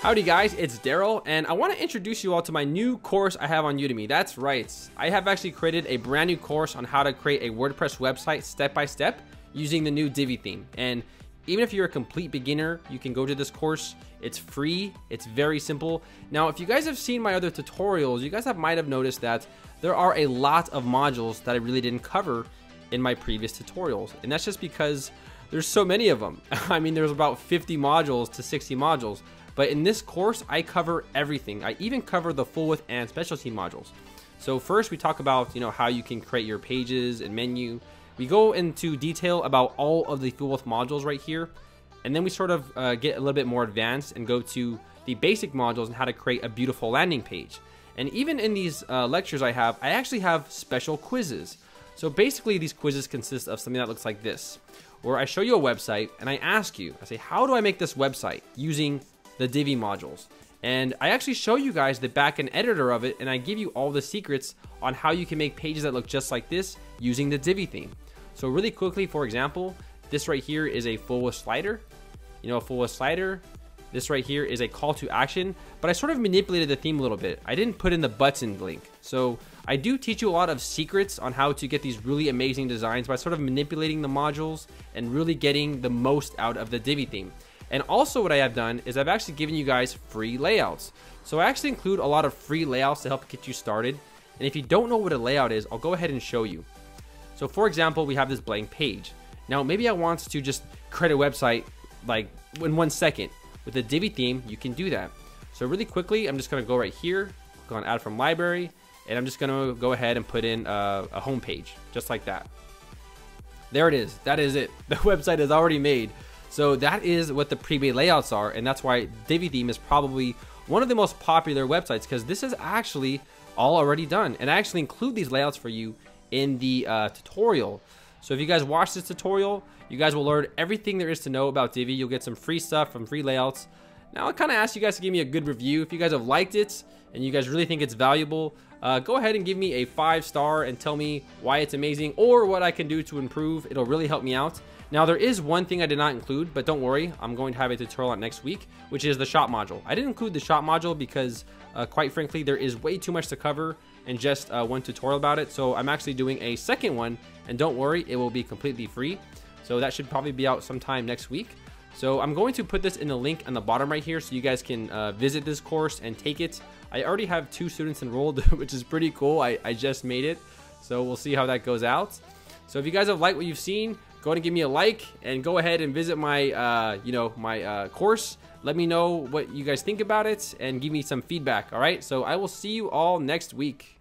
Howdy guys, it's Darrel, and I want to introduce you all to my new course I have on Udemy. That's right, I have actually created a brand new course on how to create a WordPress website step by step using the new Divi theme. And even if you're a complete beginner, you can go to this course. It's free, it's very simple. Now, if you guys have seen my other tutorials, you guys have might have noticed that there are a lot of modules that I really didn't cover in my previous tutorials. And that's just because there's so many of them. I mean, there's about 50 modules to 60 modules. But in this course, I cover everything. I even cover the full width and specialty modules. So first we talk about, you know, how you can create your pages and menu. We go into detail about all of the full width modules right here. And then we sort of uh, get a little bit more advanced and go to the basic modules and how to create a beautiful landing page. And even in these uh, lectures I have, I actually have special quizzes. So basically these quizzes consist of something that looks like this, where I show you a website and I ask you, I say, how do I make this website using the Divi modules. And I actually show you guys the backend editor of it and I give you all the secrets on how you can make pages that look just like this using the Divi theme. So really quickly, for example, this right here is a full slider. You know, a full slider. This right here is a call to action, but I sort of manipulated the theme a little bit. I didn't put in the button link. So I do teach you a lot of secrets on how to get these really amazing designs by sort of manipulating the modules and really getting the most out of the Divi theme. And also what I have done is I've actually given you guys free layouts. So I actually include a lot of free layouts to help get you started. And if you don't know what a layout is, I'll go ahead and show you. So for example, we have this blank page. Now maybe I want to just create a website like in one second. With the Divi theme, you can do that. So really quickly, I'm just gonna go right here, go on add from library, and I'm just gonna go ahead and put in a, a home page, just like that. There it is, that is it. The website is already made. So that is what the pre-made layouts are, and that's why Divi Theme is probably one of the most popular websites because this is actually all already done. And I actually include these layouts for you in the uh, tutorial. So if you guys watch this tutorial, you guys will learn everything there is to know about Divi. You'll get some free stuff from free layouts. Now I kind of ask you guys to give me a good review. If you guys have liked it and you guys really think it's valuable, uh, go ahead and give me a five star and tell me why it's amazing or what I can do to improve. It'll really help me out. Now there is one thing I did not include, but don't worry, I'm going to have a tutorial on next week, which is the shop module. I didn't include the shop module because uh, quite frankly, there is way too much to cover in just uh, one tutorial about it. So I'm actually doing a second one and don't worry, it will be completely free. So that should probably be out sometime next week. So I'm going to put this in the link on the bottom right here so you guys can uh, visit this course and take it. I already have two students enrolled, which is pretty cool. I, I just made it. So we'll see how that goes out. So if you guys have liked what you've seen, go ahead and give me a like and go ahead and visit my, uh, you know, my uh, course. Let me know what you guys think about it and give me some feedback. All right. So I will see you all next week.